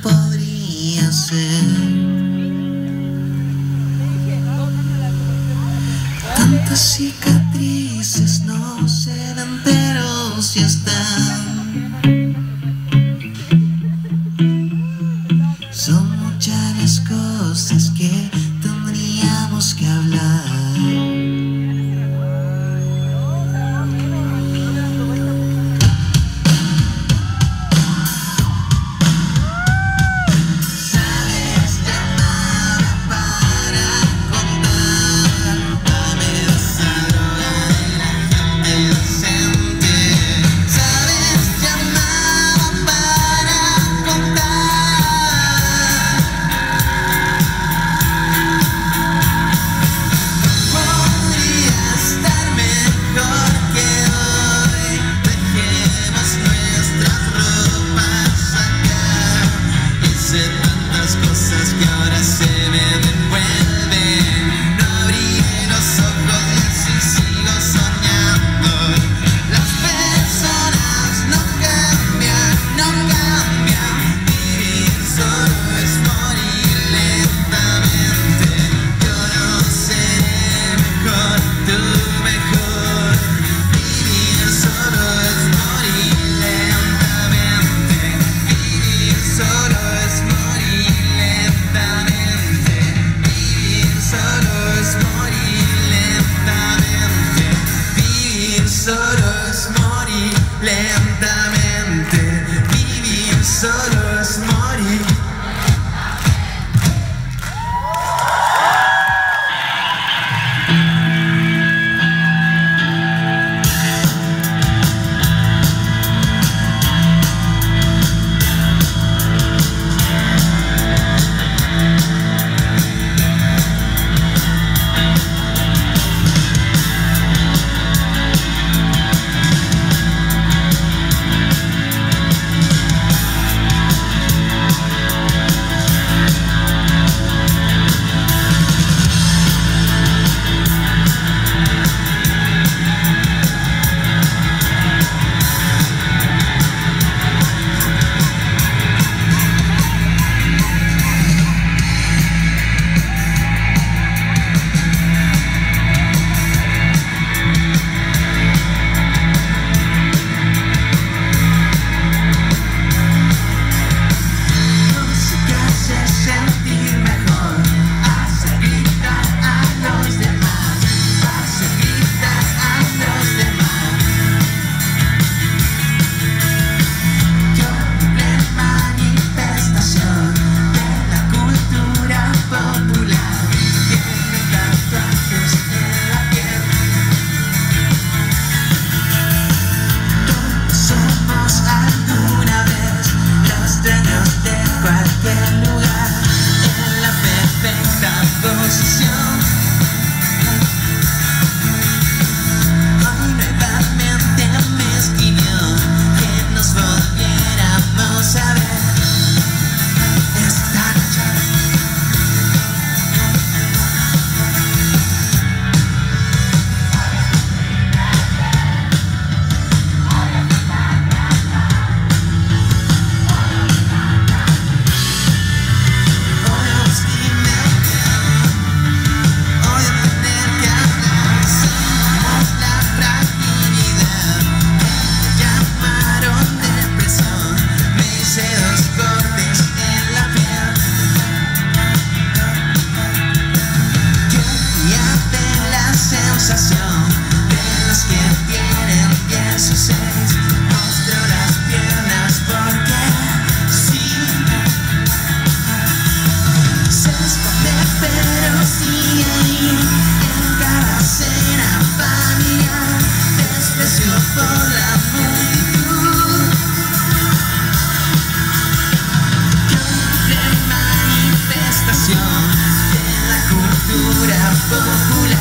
podría ser. Tantas chicas. pour